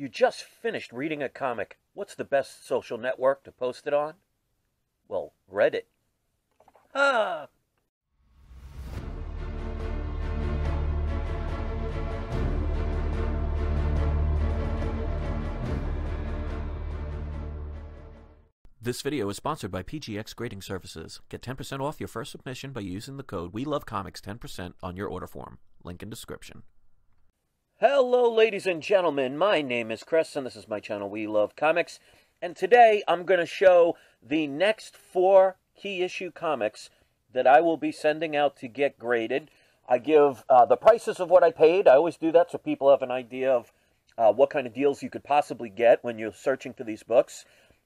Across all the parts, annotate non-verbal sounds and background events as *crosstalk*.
You just finished reading a comic. What's the best social network to post it on? Well, Reddit. Ah! This video is sponsored by PGX Grading Services. Get 10% off your first submission by using the code We Love Comics 10% on your order form. Link in description. Hello, ladies and gentlemen. My name is Chris, and this is my channel We Love Comics. And today I'm going to show the next four key issue comics that I will be sending out to get graded. I give uh, the prices of what I paid. I always do that so people have an idea of uh, what kind of deals you could possibly get when you're searching for these books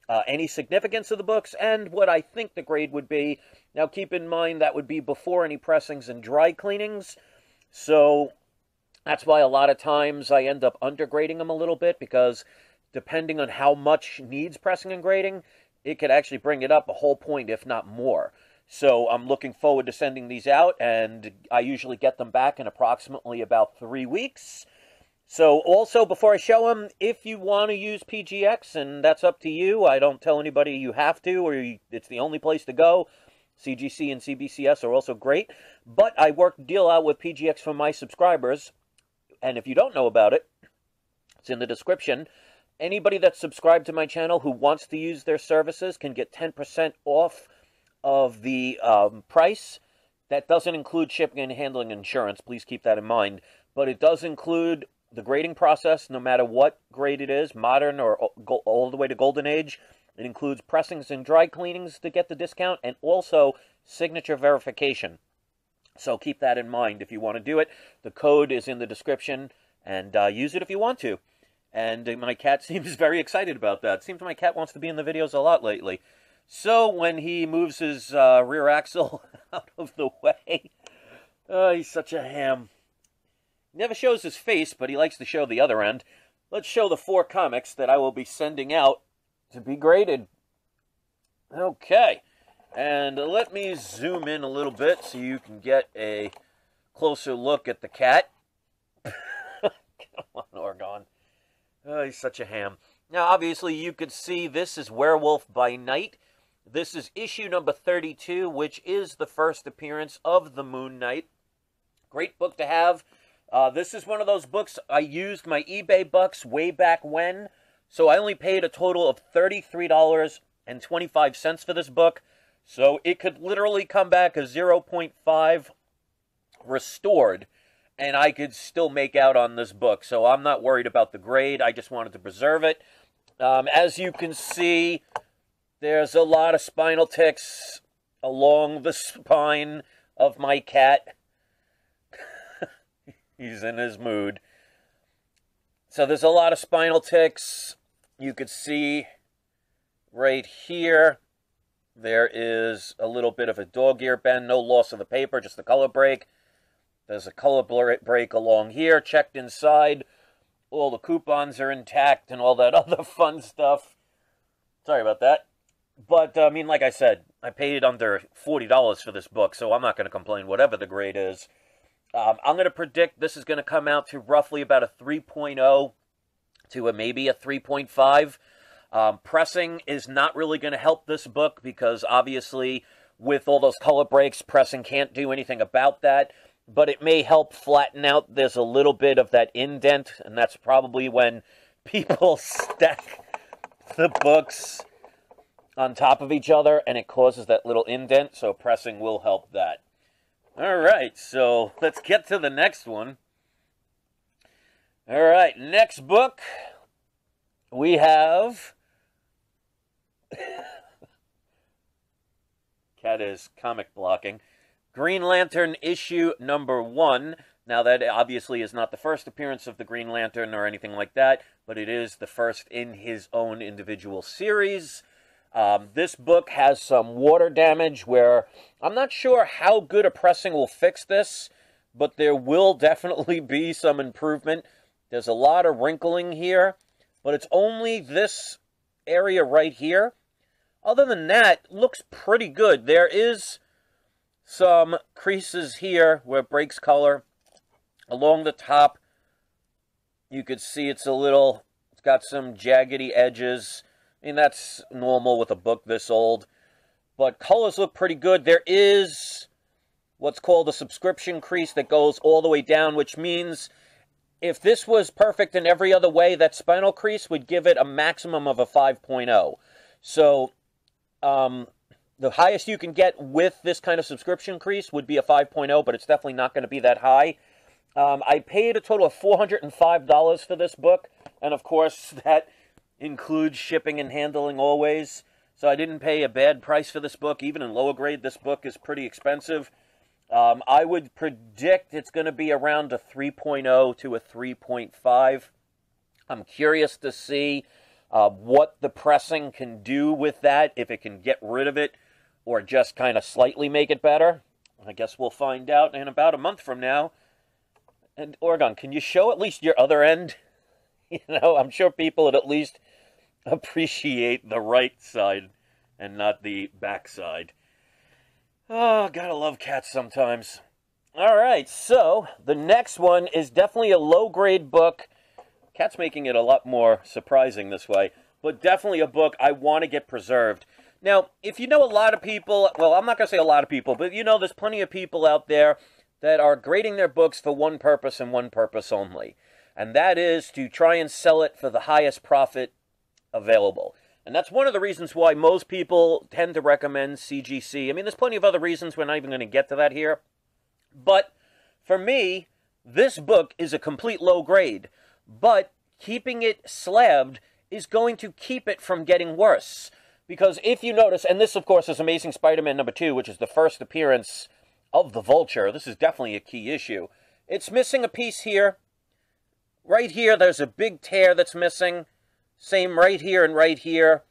uh, any significance of the books, and what I think the grade would be. Now, keep in mind that would be before any pressings and dry cleanings, so that's why a lot of times I end up undergrading them a little bit because depending on how much needs pressing and grading, it could actually bring it up a whole point, if not more. So I'm looking forward to sending these out, and I usually get them back in approximately about three weeks. So also, before I show them, if you want to use PGX, and that's up to you, I don't tell anybody you have to, or you, it's the only place to go. CGC and CBCS are also great, but I work deal out with PGX for my subscribers, and if you don't know about it, it's in the description. Anybody that's subscribed to my channel who wants to use their services can get 10% off of the um, price. That doesn't include shipping and handling insurance. Please keep that in mind. But it does include the grading process, no matter what grade it is, modern or all the way to golden age. It includes pressings and dry cleanings to get the discount and also signature verification. So keep that in mind if you want to do it. The code is in the description and uh, use it if you want to. And uh, my cat *laughs* seems very excited about that. Seems my cat wants to be in the videos a lot lately. So when he moves his uh, rear axle *laughs* out of the way, *laughs* oh, he's such a ham. Never shows his face, but he likes to show the other end. Let's show the four comics that I will be sending out to be graded. Okay. And let me zoom in a little bit so you can get a closer look at the cat. *laughs* Come on, Orgon. Oh, he's such a ham. Now, obviously, you could see this is Werewolf by Night. This is issue number 32, which is the first appearance of the Moon Knight. Great book to have uh, this is one of those books I used my eBay bucks way back when, so I only paid a total of $33.25 for this book. So it could literally come back a 0.5 restored, and I could still make out on this book. So I'm not worried about the grade. I just wanted to preserve it. Um, as you can see, there's a lot of spinal ticks along the spine of my cat. *laughs* He's in his mood. So there's a lot of spinal ticks. You could see right here, there is a little bit of a dog ear bend, no loss of the paper, just the color break. There's a color blur break along here, checked inside. All the coupons are intact and all that *laughs* other fun stuff. Sorry about that. But, uh, I mean, like I said, I paid under $40 for this book, so I'm not going to complain, whatever the grade is. Um, I'm going to predict this is going to come out to roughly about a 3.0 to a maybe a 3.5. Um, pressing is not really going to help this book because obviously, with all those color breaks, pressing can't do anything about that. But it may help flatten out. There's a little bit of that indent, and that's probably when *laughs* people stack the books on top of each other and it causes that little indent. So pressing will help that. All right, so let's get to the next one. All right, next book we have. Cat is comic blocking. Green Lantern issue number one. Now, that obviously is not the first appearance of the Green Lantern or anything like that, but it is the first in his own individual series. Um, this book has some water damage where I'm not sure how good a pressing will fix this, but there will *laughs* definitely be some improvement. There's a lot of wrinkling here, but it's only this area right here. Other than that, looks pretty good. There is some creases here where it breaks color. Along the top, you could see it's a little it's got some jaggedy edges. I mean, that's normal with a book this old. But colors look pretty good. There is what's called a subscription crease that goes all the way down, which means if this was perfect in every other way, that spinal crease would give it a maximum of a 5.0. So um, the highest you can get with this kind of subscription crease would be a 5.0, but it's definitely not going to be that high. Um, I paid a total of $405 for this book, and of course, *laughs* that includes shipping and handling always. So I didn't pay a bad price for this book. Even in lower grade, this book is pretty expensive. Um, I would predict it's going to be around a 3.0 to a 3.5. I'm curious to see uh, what the pressing can do with that, if it can get rid of it or just kind of slightly make it better. I guess we'll find out in about a month from now. And Oregon, can you show at least your other end? *laughs* You know, I'm sure people would at least appreciate the right side and not the back side. Oh, gotta love cats sometimes. All right, so the next one is definitely a low grade book. Cat's making it a lot more surprising this way, but definitely a book I want to get preserved. Now, if you know a lot of people, well, I'm not going to say a lot of people, but you know there's plenty of people out there that are grading their books for one purpose and one purpose only, and that is to try and sell it for the highest profit available. And that's one of the reasons why most people tend to recommend CGC. I mean, there's plenty of other reasons. We're not even going to get to that here. But for me, this book is a complete low grade. But keeping it slabbed is going to keep it from getting worse. Because if you notice, and this, of course, is Amazing Spider Man number two, which is the first appearance of the Vulture. This is definitely a key issue. It's missing a piece here. Right here, there's a big tear that's missing. Same right here and right here.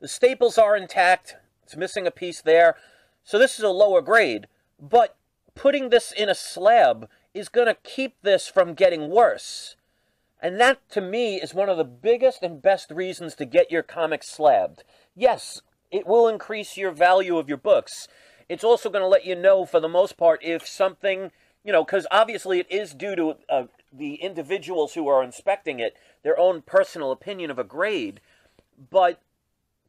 The staples are intact. It's missing a piece there. So this is a lower grade. But putting this in a slab is going to keep this from getting worse. And that, to me, is one of the biggest and best reasons to get your comics slabbed. Yes, it will increase your value of your books. It's also going to let you know, for the most part, if something, you know, because obviously it is due to uh, the individuals who are inspecting it their own personal opinion of a grade. But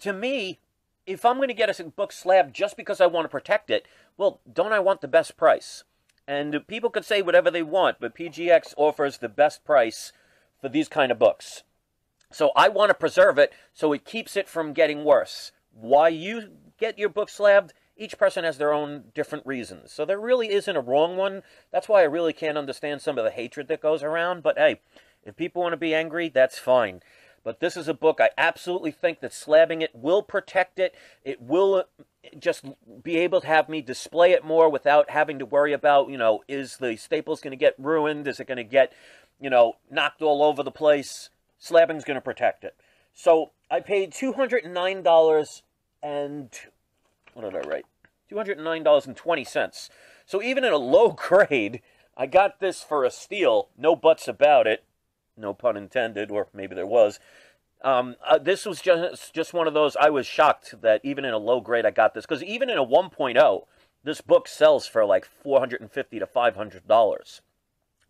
to me, if I'm going to get a book slab just because I want to protect it, well, don't I want the best price? And people could say whatever they want, but PGX offers the best price for these kind of books. So I want to preserve it so it keeps it from getting worse. Why you get your book slabbed, each person has their own different reasons. So there really isn't a wrong one. That's why I really can't understand some of the hatred that goes around. But hey, if people want to be angry, that's fine. But this is a book I absolutely think that slabbing it will protect it. It will uh, just be able to have me display it more without having to worry about, you know, is the staples going to get ruined? Is it going to get, you know, knocked all over the place? Slabbing's going to protect it. So I paid $209 and, what did I write? $209.20. So even in a low *laughs* grade, I got this for a steal, no buts about it no pun intended, or maybe there was. Um, uh, this was just just one of those. I was shocked that even in a low grade, I got this because even in a 1.0, this book sells for like 450 to 500 dollars.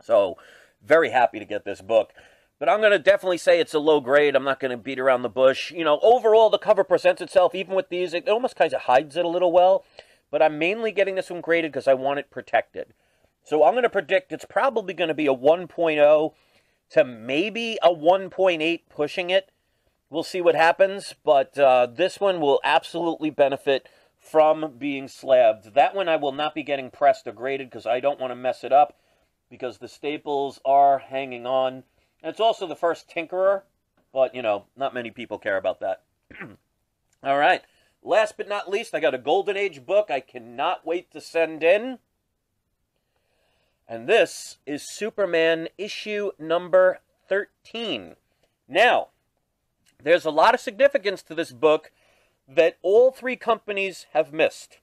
So, very happy to get this book. But I'm going to definitely say it's a low grade. I'm not going to beat around the bush. You know, overall, the cover presents itself, even with these, it almost kind of hides it a little well. But I'm mainly getting this one graded because I want it protected. So I'm going to predict it's probably going to be a 1.0 to maybe a 1.8 pushing it. We'll see what happens, but uh, this one will absolutely benefit from being slabbed. That one I will not be getting pressed or graded because I don't want to mess it up because the staples are hanging on. And it's also the first Tinkerer, but, you know, not many people care about that. *clears throat* All right. Last but not least, I got a Golden Age book I cannot wait to send in. And this is Superman issue number 13. Now, there's a lot of significance to this book that all three companies have missed.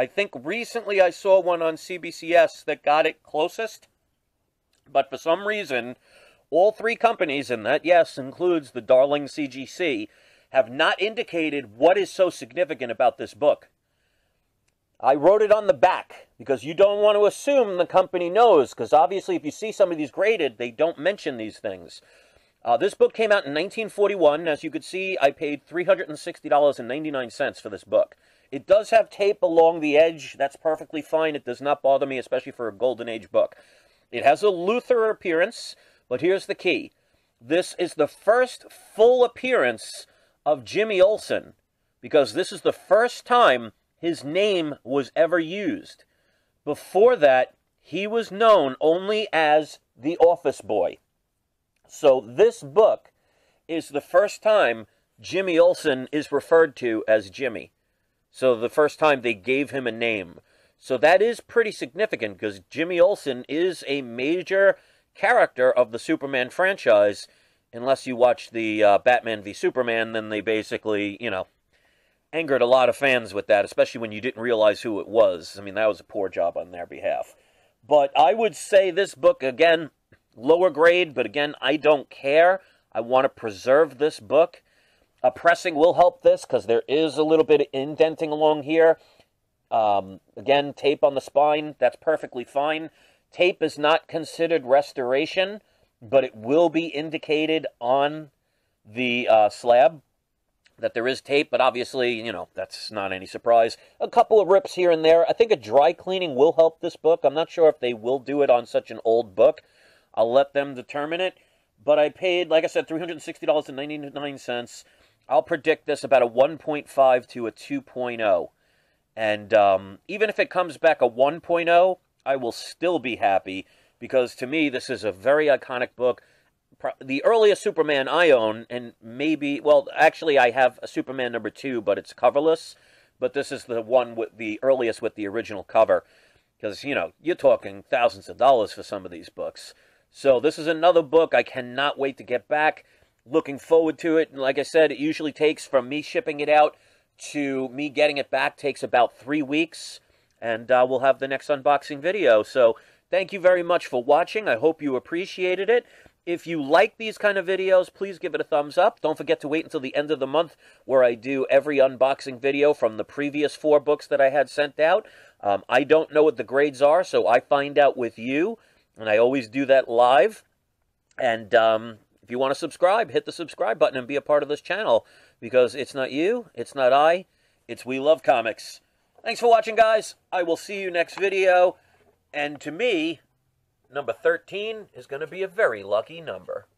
I think recently I saw one on CBCS that got it closest, but for some reason, all three companies, and that, yes, includes the darling CGC, have not indicated what is so significant about this book. I wrote it on the back because you don't want to assume the company knows, because obviously, if you see some of these graded, they don't mention these things. Uh, this book came out in 1941. As you could see, I paid $360.99 for this book. It does have tape along the edge. That's perfectly fine. It does not bother me, especially for a Golden Age book. It has a Luthor appearance, but here's the key. This is the first full appearance of Jimmy Olsen, because this is the first time his name was ever used. Before that, he was known only as the office boy. So this book is the first time Jimmy Olsen is referred to as Jimmy. So the first time they gave him a name. So that is pretty significant because Jimmy Olsen is a major character of the Superman franchise. Unless you watch the uh, Batman v Superman, then they basically, you know, angered a lot of fans with that, especially when you didn't realize who it was. I mean, that was a poor job on their behalf. But I would say this book, again, lower grade, but again, I don't care. I want to preserve this book. A pressing will help this because there is a little bit of indenting along here. Um, again, tape on the spine, that's perfectly fine. Tape is not considered restoration, but it will be indicated on the uh, slab that there is tape, but obviously, you know, that's not any surprise. A couple of rips here and there. I think a dry cleaning will help this book. I'm not sure if they will do it on such an old book. I'll let them determine it. But I paid, like I said, $360.99. I'll predict this about a 1.5 to a 2.0. And um, even if it comes back a 1.0, I will still be happy because to me, this is a very iconic book the earliest Superman I own, and maybe, well, actually, I have a Superman number two, but it's coverless. But this is the one with the earliest with the original cover. Because, you know, you're talking thousands of dollars for some of these books. So, this is another book I cannot wait to get back. Looking forward to it. And like I said, it usually takes from me shipping it out to me getting it back takes about three weeks. And uh, we'll have the next unboxing video. So, thank you very much for watching. I hope you appreciated it. If you like these kind of videos, please give it a thumbs up. Don't forget to wait until the end of the month where I do every unboxing video from the previous four books that I had sent out. Um, I don't know what the grades are, so I find out with you, and I always do that live. And um, if you want to subscribe, hit the subscribe button and be a part of this channel because it's not you, it's not I, it's We Love Comics. Thanks for watching, guys. I will see you next video. And to me, number 13 is going to be a very lucky number.